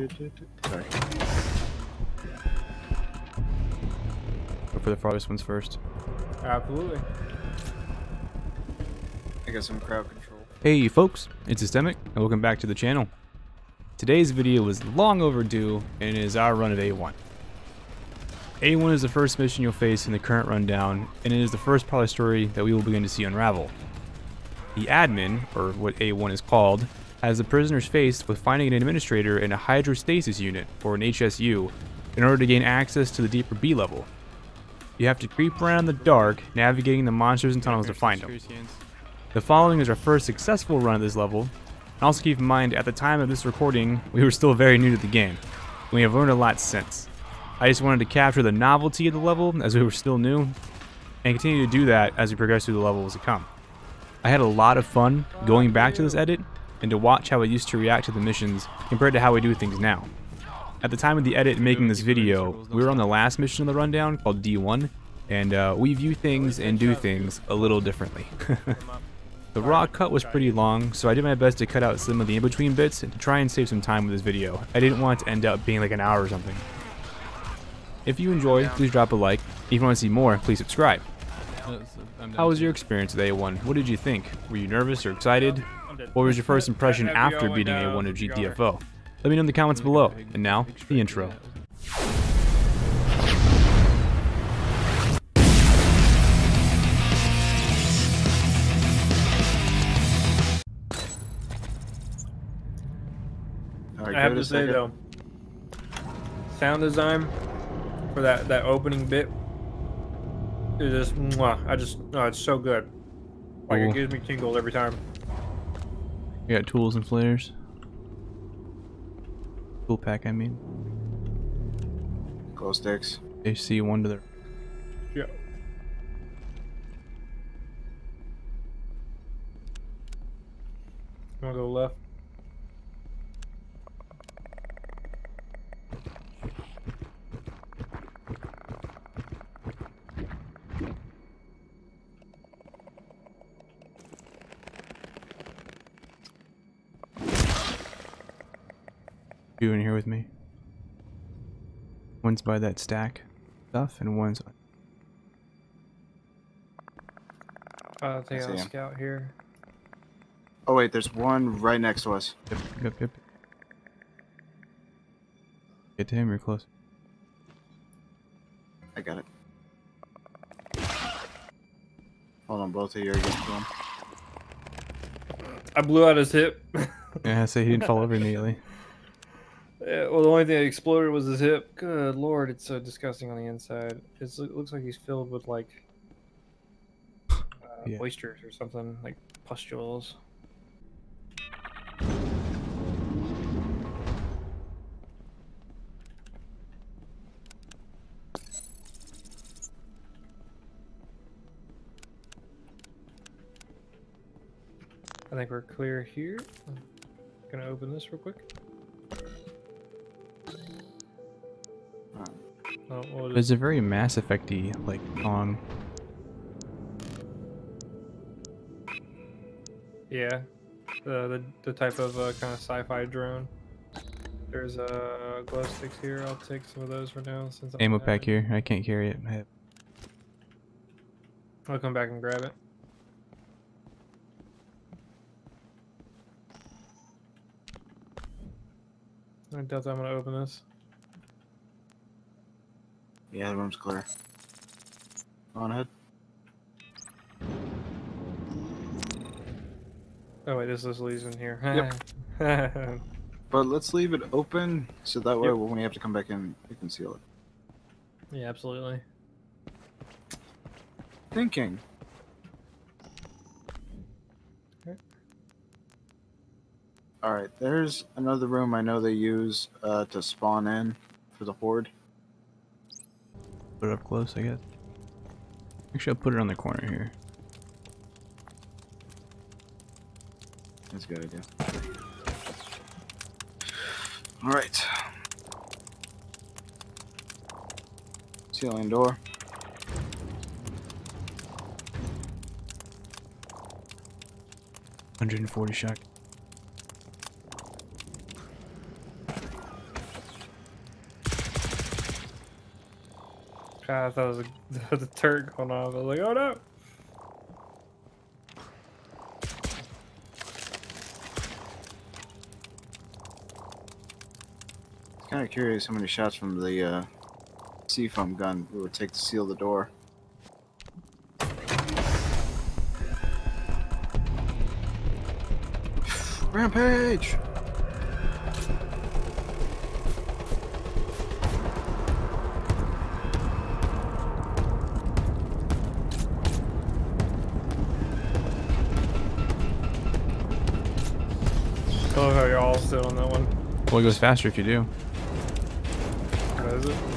Sorry. Go for the farthest ones first. Absolutely. I got some crowd control. Hey folks, it's Systemic, and welcome back to the channel. Today's video was long overdue, and it is our run of A1. A1 is the first mission you'll face in the current rundown, and it is the first part of the story that we will begin to see unravel. The admin, or what A1 is called, has the prisoners faced with finding an administrator in a hydrostasis unit, or an HSU, in order to gain access to the deeper B level. You have to creep around in the dark, navigating the monsters and tunnels to find them. The following is our first successful run of this level, and also keep in mind, at the time of this recording, we were still very new to the game. We have learned a lot since. I just wanted to capture the novelty of the level as we were still new, and continue to do that as we progress through the levels to come. I had a lot of fun going back to this edit, and to watch how I used to react to the missions compared to how I do things now. At the time of the edit making this video, we were on the last mission of the rundown called D1, and uh, we view things and do things a little differently. the raw cut was pretty long, so I did my best to cut out some of the in-between bits to try and save some time with this video. I didn't want it to end up being like an hour or something. If you enjoy, please drop a like. If you want to see more, please subscribe. How was your experience with A1? What did you think? Were you nervous or excited? What was your first impression after beating A1 of GTFO? Let me know in the comments below. And now, the intro. All right, I have to say though, sound design for that that opening bit is just mwah, I just oh, it's so good. Like Cool. it gives me tingles every time. We got tools and flares. Tool pack, I mean. Glow sticks. HC one to the Yeah. Wanna go left? Two in here with me. One's by that stack stuff, and one's Uh, take I out see a scout here. Oh wait, there's one right next to us. yep, yep, yep. Get to him, you're close. I got it. Hold on, both of you are getting to him. I blew out his hip. Yeah, I say he didn't fall over immediately. Well, the only thing that exploded was his hip. Good lord, it's so disgusting on the inside. It's, it looks like he's filled with like uh, Yeah. oysters or something, like pustules. I think we're clear here. I'm gonna open this real quick. It's a very Mass Effecty like song. Yeah, the the, the type of uh, kind of sci-fi drone. There's uh, glow sticks here. I'll take some of those for now since I'm Ammo gonna pack here. I can't carry it. I have I'll come back and grab it. I doubt I'm gonna open this. Yeah, the room's clear. Go on ahead. Oh wait, this this leads in here. Yep. But let's leave it open so that way Yep. when we have to come back in, we can seal it. yeah, absolutely. Thinking. Okay. Alright, there's another room I know they use uh, to spawn in for the horde. Put it up close, I guess. Actually, I'll put it on the corner here. That's a good idea. Alright. Sealing door. Hundred and forty shot. God, I thought it was a, the turret going off. I was like, oh no. It's kind of curious how many shots from the uh, C-foam gun it would take to seal the door. Rampage! Well, it goes faster if you do. It?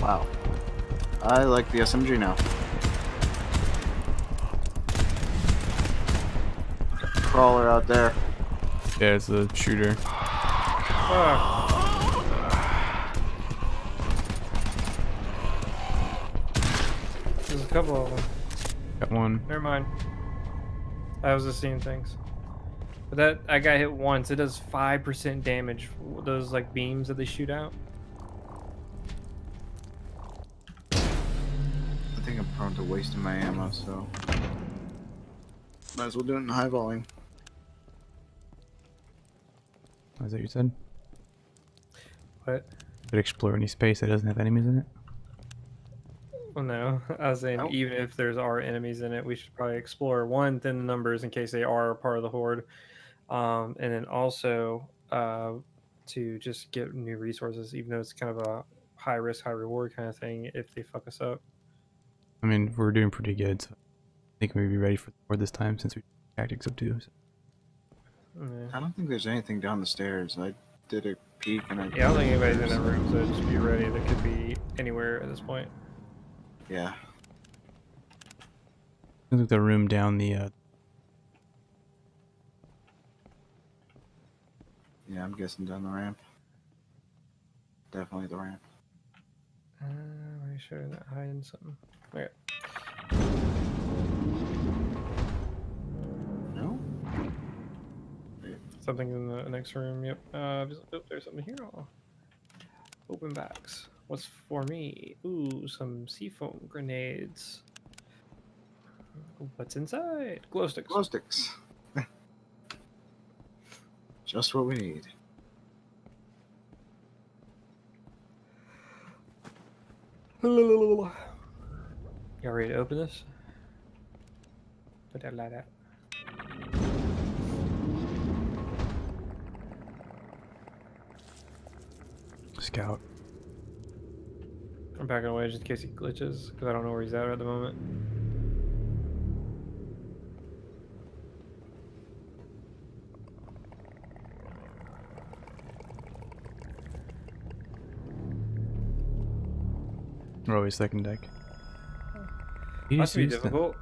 Wow. I like the SMG now. Crawler out there. Yeah, it's a shooter. Ah. There's a couple of them. Got one. Never mind. I was just seeing things. But that I got hit once. It does five percent damage. Those like beams that they shoot out. Wasting my ammo, so. Might as well do it in high volume. Is that what you said? What? But Could explore any space that doesn't have enemies in it. well, no, I was saying Nope. even if there's are enemies in it, we should probably explore one thin the numbers in case they are part of the horde, um, and then also uh, to just get new resources, even though it's kind of a high risk, high reward kind of thing. If they fuck us up. I mean, we're doing pretty good. So I think we'd be ready for for this time since we tactics up too. So. Yeah. I don't think there's anything down the stairs. I did a peek and I. Yeah, I don't think anybody's in that room, so just be ready. There could be anywhere at this point. Yeah. Look the room down the. Uh, Yeah, I'm guessing down the ramp. Definitely the ramp. Uh, make sure I'm hiding something. Okay. No? Something in the next room. Yep. Uh, just, oh, there's something here. Oh. Open box. What's for me? Ooh, some C-foam grenades. What's inside? Glow sticks. Glow sticks. Just what we need. Y'all ready to open this? Put that light out. scout. I'm backing away just in case he glitches, because I don't know where he's at at the moment. We're always second deck. He Must be used to- difficult.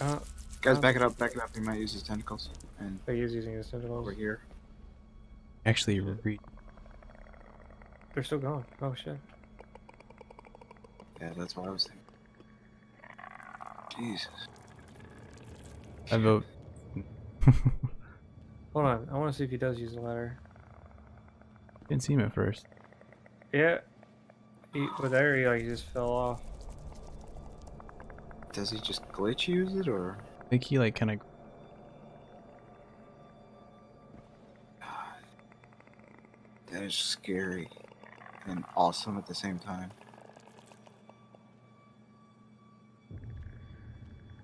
Uh, Guys, Uh, back it up, back it up. He might use his tentacles. And he is using his tentacles. over here. Actually, re- They're still going. Oh shit. Yeah, that's what I was thinking. Jesus. I vote. Hold on. I want to see if he does use the ladder. Didn't see him at first. Yeah. He, but there he like just fell off. Does he just glitch use it or? I think he like kind of. That is scary and awesome at the same time.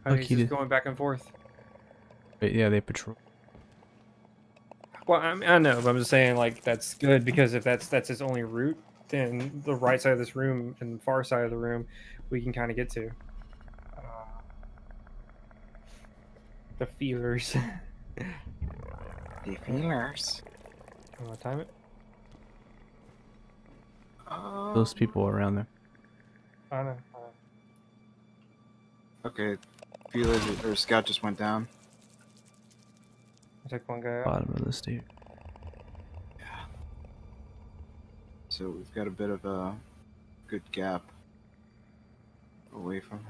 I Look, think he he's just did- going back and forth. Yeah, they patrol. Well, I, mean, I know, but I'm just saying like that's good because if that's that's his only route, then the right side of this room and the far side of the room, we can kind of get to. Uh, the feelers. The feelers. Want to time it? Those people around there. I know. I know. Okay, Feeler or scout just went down. I took one guy out. Bottom of the stage. So we've got a bit of a good gap away from him.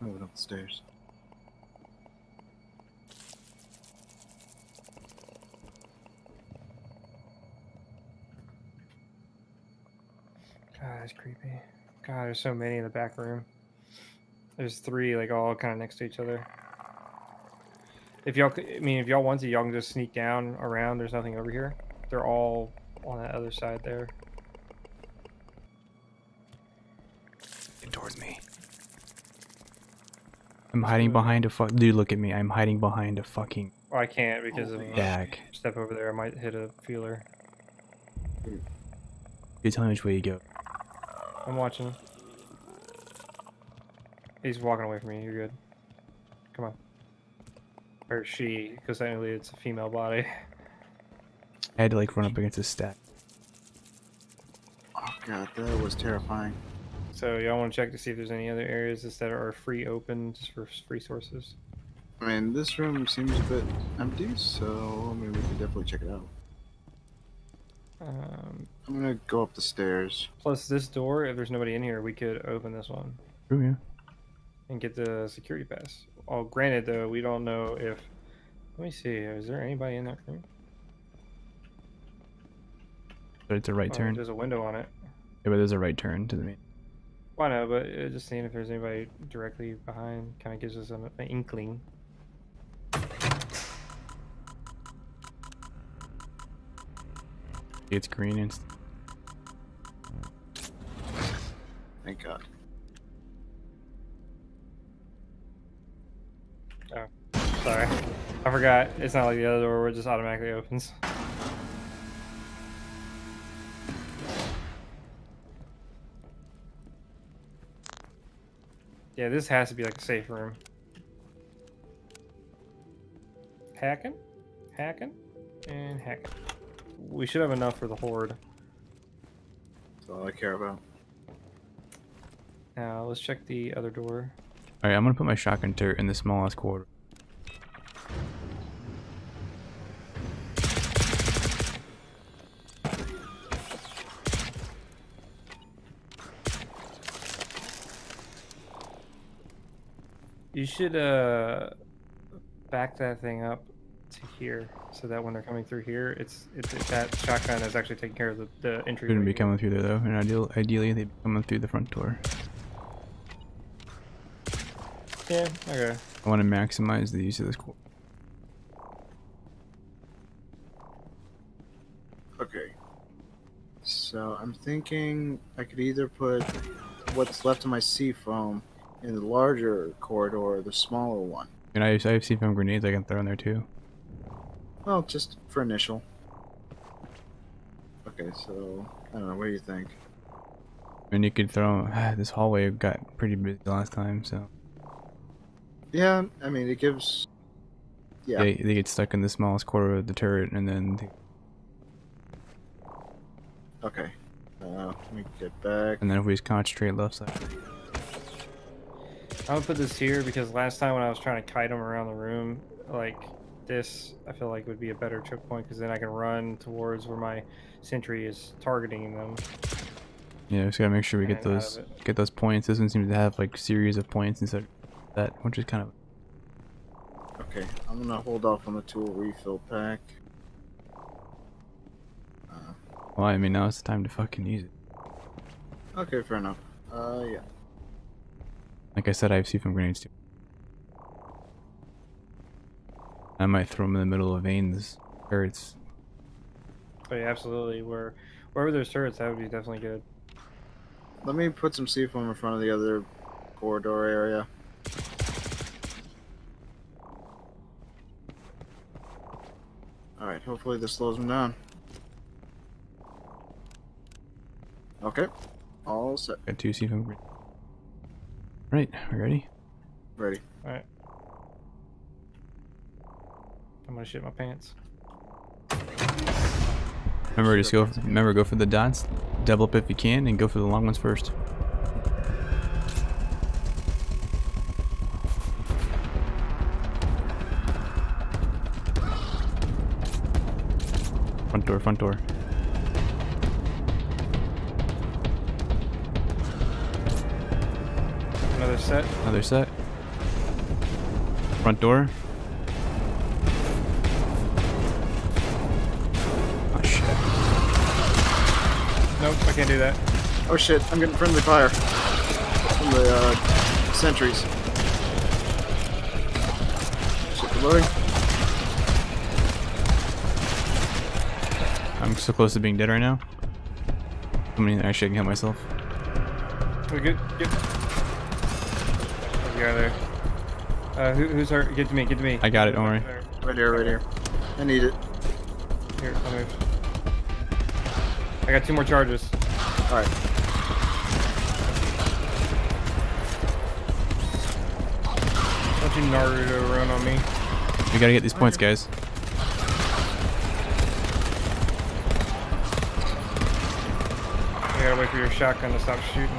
Moving up the stairs. God, that's creepy. God, there's so many in the back room. There's three, like all kind of next to each other. If y'all, I mean, if y'all want to, y'all can just sneak down around. There's nothing over here. They're all on that other side there. Get towards me. I'm hiding behind a fuck. Dude, look at me. I'm hiding behind a fucking Oh, I can't because Oh of my uh, step over there. I might hit a feeler. You tell me which way you go. I'm watching. He's walking away from me. You're good. Come on. Or she, because technically it's a female body. I had to like run up against a stack. Oh god, that was terrifying. So y'all want to check to see if there's any other areas that are free open just for free sources. I mean, this room seems a bit empty, so I mean, we can definitely check it out. Um, I'm gonna go up the stairs. plus this door, if there's nobody in here, we could open this one True, yeah. And get the security pass. Oh, granted though, we don't know if. Let me see. Is there anybody in that room? But it's a right Oh, turn. There's a window on it. Yeah, but there's a right turn to the main. Well, I know, but uh, just seeing if there's anybody directly behind kind of gives us an, an inkling. It's green and Thank God. Oh, sorry, I forgot. It's not like the other door where it just automatically opens. Yeah, this has to be like a safe room. Hacking, hacking, and hacking. We should have enough for the horde. That's all I care about. Now let's check the other door. Alright, I'm gonna put my shotgun turret in the smallest quarter. You should uh back that thing up to here so that when they're coming through here, it's it's it, that shotgun is actually taking care of the, the entry. Shouldn't be here. coming through there though, and ideal, ideally they'd be coming through the front door. Yeah. Okay. I want to maximize the use of this quarter. Okay. So I'm thinking I could either put what's left of my C-foam in the larger corridor or the smaller one. And I have, I have C-foam grenades I can throw in there too. Well, just for initial. Okay, so I don't know. What do you think? And you could throw. this hallway got pretty busy last time, so Yeah, I mean it gives. Yeah. they they get stuck in the smallest quarter of the turret, and then they, Okay. Uh, let me get back. and then if we just concentrate left side. I'm gonna put this here because last time when I was trying to kite them around the room, like this, I feel like would be a better choke point because then I can run towards where my sentry is targeting them. Yeah, just gotta make sure we get And out of those get those points. This one seems to have like series of points instead of that, which is kind of Okay, I'm gonna hold off on the tool refill pack. Uh, well. I mean, now it's the time to fucking use it. okay, fair enough. Uh, yeah. Like I said, I have C-foam grenades too. I might throw them in the middle of veins, turrets. But yeah, absolutely. Where wherever there's turrets, that would be definitely good. Let me put some C-foam in front of the other corridor area. Alright, hopefully this slows them down. Okay, all set. Got two C-foam grenades. Right, we ready? Ready. Alright. I'm gonna shit my pants. Remember, just go. Remember, go for the dots. Double up if you can, and go for the long ones first. Front door, front door. Another set. Another set. Front door. Oh shit. Nope, I can't do that. Oh shit, I'm getting friendly fire from the uh, sentries. Shit, reloading. I'm so close to being dead right now. I mean, actually, I can heal myself. We good? Good. There's a there. Uh, who, who's hurt? Get to me. Get to me. I got it, don't worry. Right here, right here. I need it. Here, I'll move. I got two more charges. Alright. Don't you Naruto run on me. We gotta get these points, guys. Wait for your shotgun to stop shooting.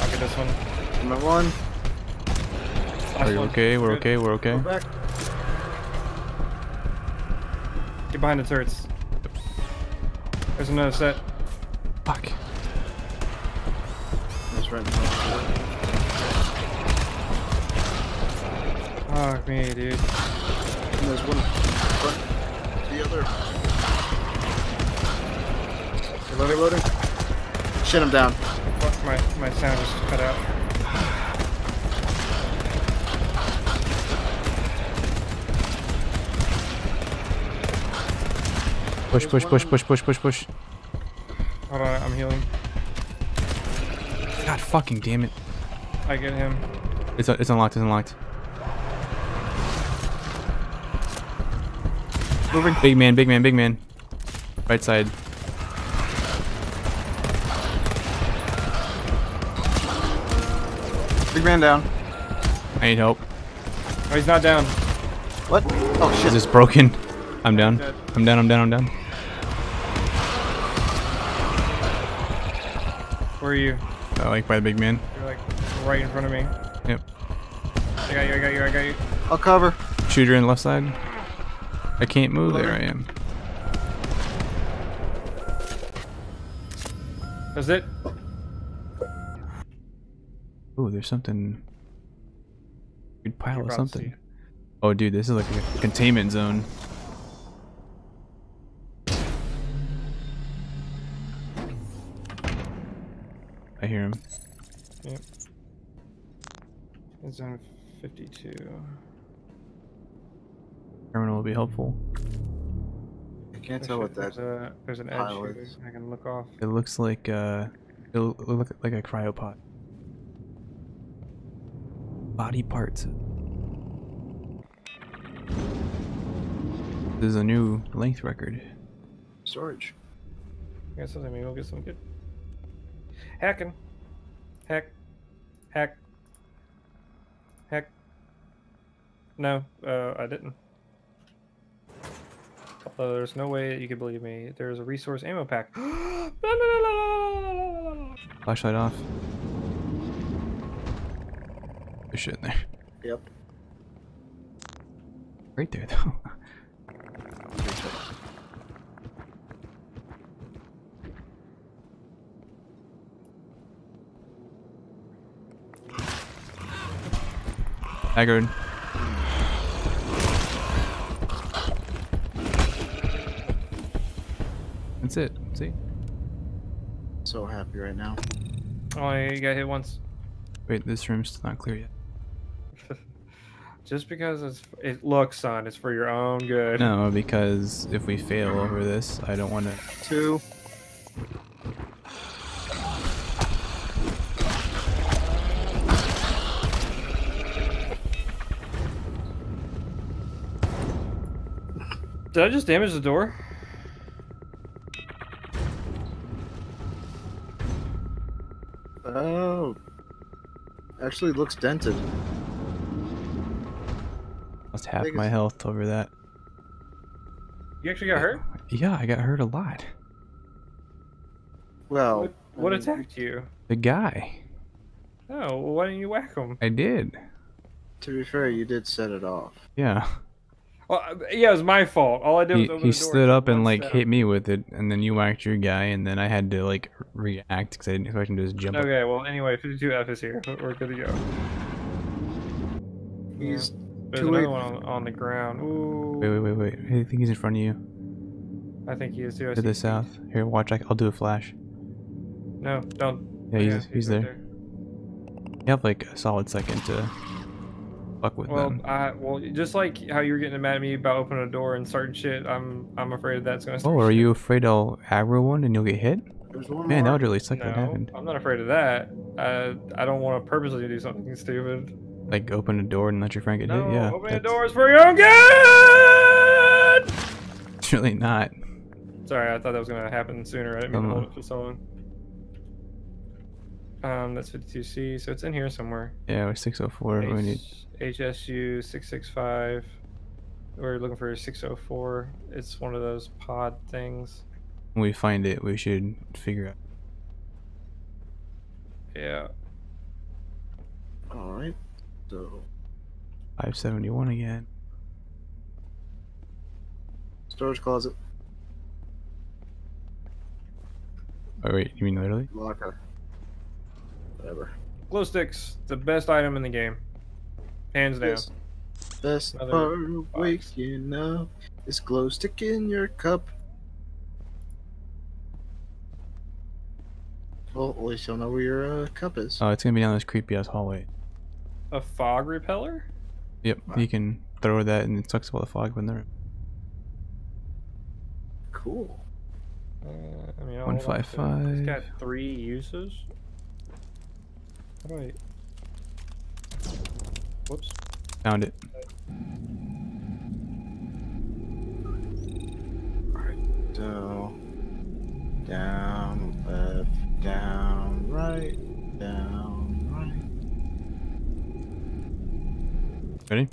I'll get this one. I'm at one. Last Are you one. okay? We're Good. okay. We're okay. Go back. Get behind the turrets. There's another set. Fuck. That's right in front Fuck me, dude. And there's one front. The other. Reloading, reloading. Shit, I'm down. Fuck, my, my sound just cut out. Push, push, push, push, push, push, push. Hold on, I'm healing. God fucking damn it. I get him. It's, it's unlocked. It's unlocked. Moving. Big man, big man, big man. Right side. Big man down. I need help. Oh, he's not down. What? Oh shit. Is shit. this broken? I'm down. Dead. I'm down. I'm down. I'm down. Where are you? Uh, like by the big man. You're like right in front of me. Yep. I got you, I got you, I got you. I'll cover. Shooter in the left side. I can't move. There I am. That's it? Oh, there's something. Good pile of something. Oh, dude, this is like a containment zone. I hear him. Yep. It's on 52. Terminal will be helpful. I can't tell what that There's a, there's an edge pile here. is. I can look off. It looks like uh, it'll look like a cryopod. Body parts. This is a new length record. storage. I guess maybe we'll get some good. Hacking. Hack. Hack. Hack. No, uh, I didn't. Although there's no way that you could believe me. There's a resource ammo pack. Flashlight off. There's shit in there. Yep. Right there though. Haggard. That's it. See? So happy right now. Oh, yeah, you got hit once. Wait, this room's not clear yet. Just because it's it looks, son, it's for your own good. No, because if we fail over this, I don't want to. Two. Did I just damage the door? Oh. Actually looks dented. Lost half think my it's- health over that. You actually got hurt? Yeah, I got hurt a lot. Well, What, what I mean, attacked you? The guy. Oh, well, why didn't you whack him? I did. To be fair, you did set it off. Yeah. Well, uh, yeah, it was my fault. All I did He, was open he the door stood up and like step. hit me with it, and then you whacked your guy, and then I had to like react because I didn't expect him to just jump. up. Okay, well, anyway, 52F is here. We're good to go. He's There's Too another late. one on, on the ground. Ooh. Wait, wait, wait, wait. I think he's in front of you. I think he is too. I To see- the south. Here, watch. I, I'll do a flash. No, don't. Yeah, he's, he's, right there. You have like a solid second to fuck with Well, them. I well, just like how you were getting mad at me about opening a door and starting shit, I'm I'm afraid that's gonna. Start Oh, are shit. you afraid I'll aggro one and you'll get hit? there's one Man, that would really suck if that happened. I'm not afraid of that. I I don't want to purposely do something stupid. Like open a door and let your friend get No, hit? Yeah. opening the doors for your own good. It's really not. Sorry, I thought that was gonna happen sooner. I didn't mean to hold it for so long. Um, that's 52C, so it's in here somewhere. Yeah, we're 604. We need. H- HSU 665. We're looking for 604. It's one of those pod things. When we find it, we should figure out. Yeah. All right. So 571 again. storage closet, Oh, wait, you mean literally? locker, whatever. Glow sticks, the best item in the game. Hands down. Best, best Another part of box. waking up is glow stick in your cup. Well, at least you'll know where your uh, cup is. Oh, it's gonna be down this creepy ass hallway. A fog repeller? Yep, Wow. you can throw that and it sucks all the fog in there. cool. Uh, I mean, I'll One hold on five to it. It's five. got three uses. How do I? Whoops. Found it. So down, left, down, right, down, right. Ready?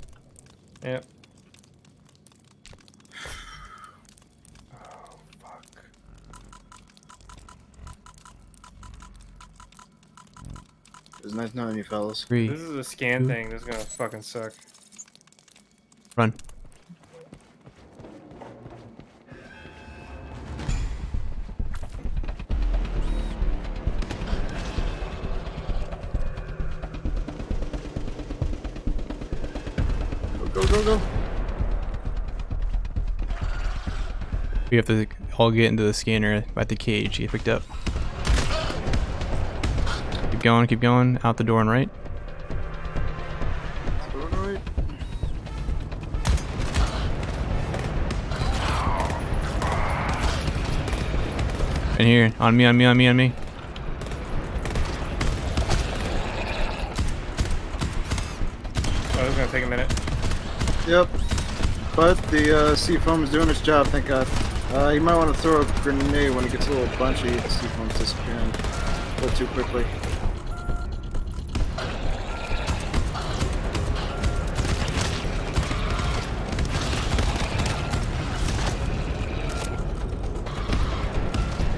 Yep. Oh fuck. It was nice knowing you fellas. Three. This is a scan Two. thing. This is gonna fucking suck. Run. We have to all get into the scanner at the cage. Get picked up. Keep going, keep going. Out the door and right. Go, right. And here. On me, on me, on me, on me. Oh, this is gonna take a minute. Yep. But the uh, C-foam is doing its job, thank God. Uh, you might want to throw a grenade when it gets a little bunchy. The foam's disappearing a little too quickly.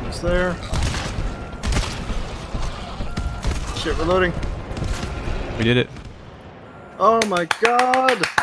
It's there. Shit, reloading. We did it. Oh my god!